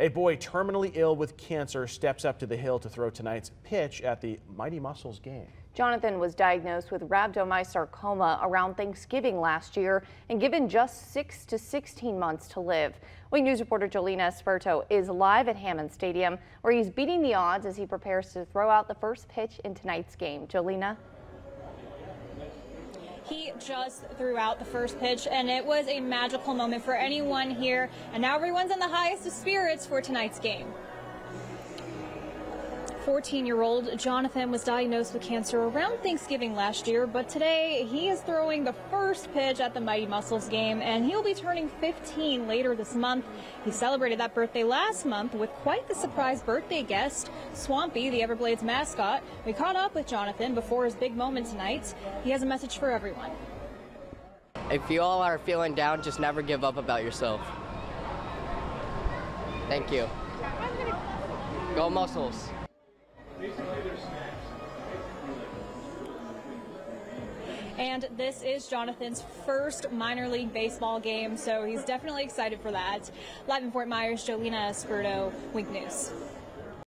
A boy terminally ill with cancer steps up to the hill to throw tonight's pitch at the Mighty Mussels game. Jonathan was diagnosed with rhabdomyosarcoma around Thanksgiving last year and given just 6 to 16 months to live. Wink News reporter Jolina Esperto is live at Hammond Stadium where he's beating the odds as he prepares to throw out the first pitch in tonight's game. Jolina? He just threw out the first pitch, and it was a magical moment for anyone here. And now everyone's in the highest of spirits for tonight's game. 14 year old Jonathan was diagnosed with cancer around Thanksgiving last year, but today he is throwing the first pitch at the Mighty Mussels game, and he'll be turning 15 later this month. He celebrated that birthday last month with quite the surprise birthday guest, Swampy, the Everblades mascot. We caught up with Jonathan before his big moment tonight. He has a message for everyone. If you all are feeling down, just never give up about yourself. Thank you. Go Mussels. And this is Jonathan's first minor league baseball game, so he's definitely excited for that. Live in Fort Myers, Jolina Esperto, Wink News.